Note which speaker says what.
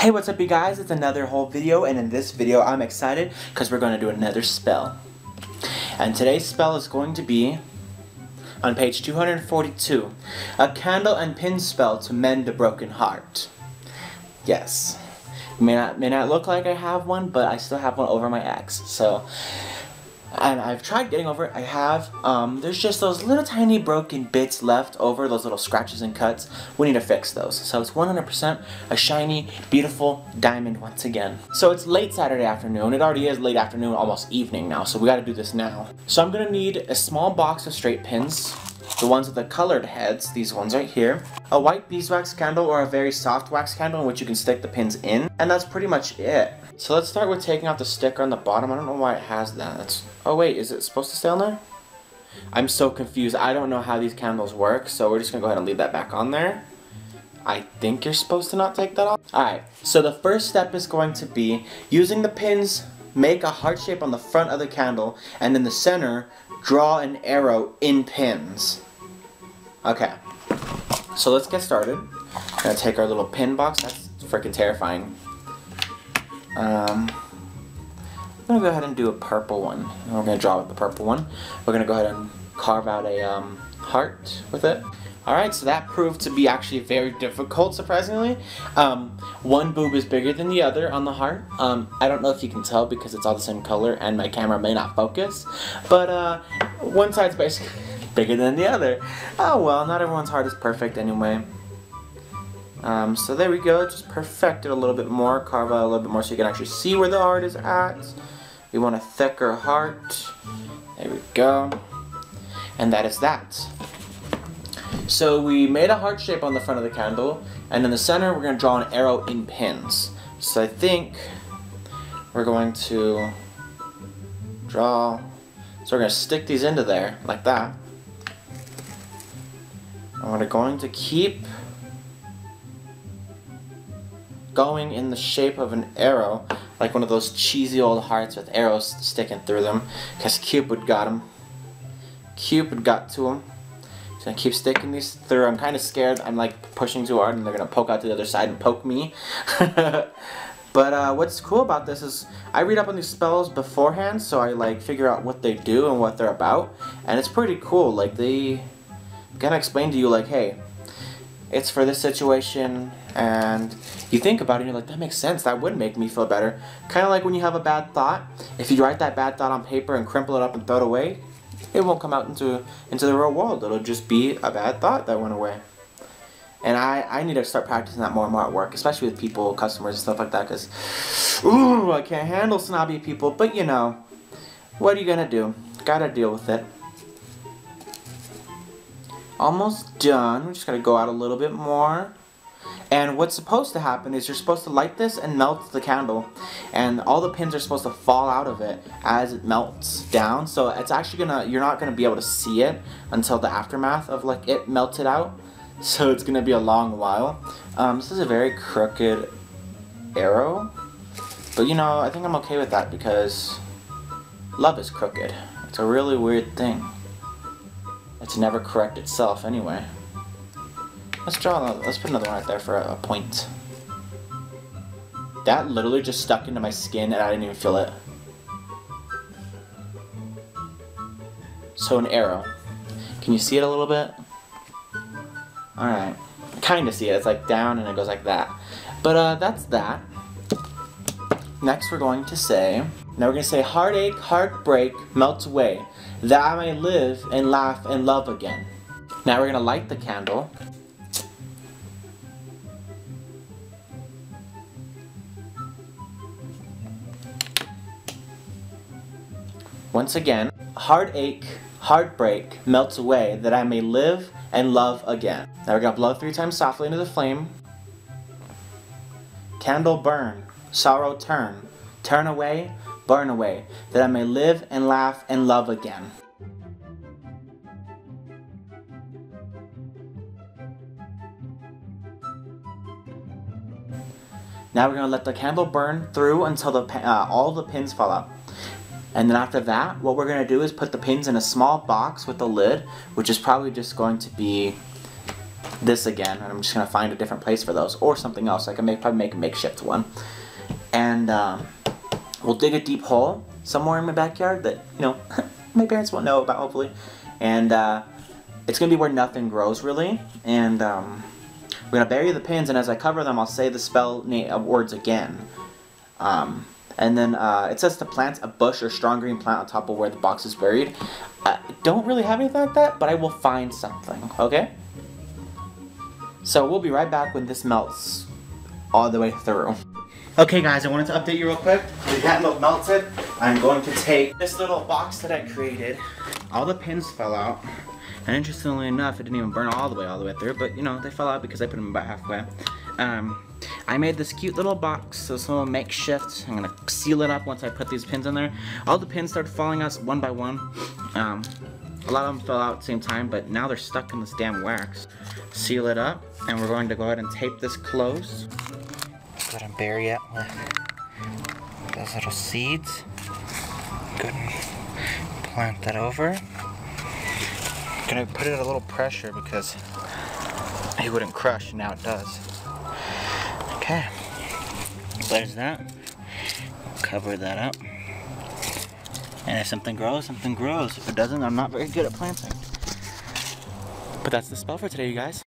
Speaker 1: Hey, what's up you guys? It's another whole video, and in this video I'm excited because we're going to do another spell. And today's spell is going to be on page 242, a candle and pin spell to mend a broken heart. Yes. May not, may not look like I have one, but I still have one over my ex. So, and I've tried getting over it. I have. Um, there's just those little tiny broken bits left over, those little scratches and cuts. We need to fix those. So it's 100% a shiny, beautiful diamond once again. So it's late Saturday afternoon. It already is late afternoon, almost evening now. So we got to do this now. So I'm gonna need a small box of straight pins. The ones with the colored heads, these ones right here. A white beeswax candle or a very soft wax candle in which you can stick the pins in. And that's pretty much it. So let's start with taking out the sticker on the bottom. I don't know why it has that. That's, oh wait, is it supposed to stay on there? I'm so confused. I don't know how these candles work, so we're just gonna go ahead and leave that back on there. I think you're supposed to not take that off. Alright, so the first step is going to be using the pins, make a heart shape on the front of the candle, and in the center, draw an arrow in pins. Okay, so let's get started. Gonna take our little pin box. That's freaking terrifying. Um, I'm gonna go ahead and do a purple one. We're gonna draw with the purple one. We're gonna go ahead and carve out a um, heart with it. Alright, so that proved to be actually very difficult, surprisingly. Um, one boob is bigger than the other on the heart. Um, I don't know if you can tell because it's all the same color and my camera may not focus. But uh, one side's basically bigger than the other. Oh well, not everyone's heart is perfect anyway. Um, so there we go, just perfect it a little bit more, carve out a little bit more so you can actually see where the heart is at. We want a thicker heart. There we go. And that is that. So we made a heart shape on the front of the candle, and in the center we're going to draw an arrow in pins. So I think we're going to draw, so we're going to stick these into there, like that. And we're going to keep going in the shape of an arrow, like one of those cheesy old hearts with arrows sticking through them, because Cupid got him. Cupid got to him. So I keep sticking these through. I'm kind of scared. I'm like pushing too hard and they're to poke out to the other side and poke me. but uh, what's cool about this is I read up on these spells beforehand so I like figure out what they do and what they're about. And it's pretty cool. Like they kind of explain to you like, hey, it's for this situation and you think about it and you're like that makes sense. That would make me feel better. Kind of like when you have a bad thought. If you write that bad thought on paper and crumple it up and throw it away it won't come out into into the real world. It'll just be a bad thought that went away. And I, I need to start practicing that more and more at work, especially with people, customers, and stuff like that, because, ooh, I can't handle snobby people, but you know, what are you going to do? Gotta deal with it. Almost done. We just gotta go out a little bit more. And what's supposed to happen is you're supposed to light this and melt the candle. And all the pins are supposed to fall out of it as it melts down. So it's actually gonna, you're not gonna be able to see it until the aftermath of like it melted out. So it's gonna be a long while. Um, this is a very crooked arrow. But you know, I think I'm okay with that because love is crooked. It's a really weird thing. It's never correct itself anyway. Let's draw, let's put another one right there for a, point. That literally just stuck into my skin and I didn't even feel it. So an arrow. Can you see it a little bit? Alright. Kind of see it. It's like down and it goes like that. But uh, that's that. Next we're going to say, now we're going to say heartache, heartbreak, melts away that I may live and laugh and love again. Now we're going to light the candle. Once again, heartache, heartbreak melts away that I may live and love again. Now we're going to blow three times softly into the flame. Candle burn, sorrow turn, turn away, burn away, that I may live and laugh and love again. Now we're going to let the candle burn through until the uh, all the pins fall out. And then after that, what we're going to do is put the pins in a small box with a lid, which is probably just going to be this again, and I'm just gonna find a different place for those, or something else. I can make probably make a makeshift one, and um, we'll dig a deep hole somewhere in my backyard that you know my parents won't know about, hopefully, and uh, it's gonna be where nothing grows really, and um, we're gonna bury the pins, and as I cover them, I'll say the spell na- uh, words again. Um, and then uh, it says to plant a bush or strong green plant on top of where the box is buried. I don't really have anything like that, but I will find something, okay? So we'll be right back when this melts all the way through. Okay guys, I wanted to update you real quick. The cat milk melted. I'm going to take this little box that I created. All the pins fell out. And interestingly enough, it didn't even burn all the way all the way through, but you know, they fell out because I put them about halfway. Um, I made this cute little box, this little makeshift. I'm gonna seal it up once I put these pins in there. All the pins started falling out one by one. Um, a lot of them fell out at the same time, but now they're stuck in this damn wax. Seal it up, and we're going to go ahead and tape this closed. Ahead and bury it with those little seeds. Go ahead and plant that over. Gonna put it a little pressure because it wouldn't crush, and now it does. Okay, there's that. Cover that up. And if something grows, something grows. If it doesn't, I'm not very good at planting. But that's the spell for today, you guys.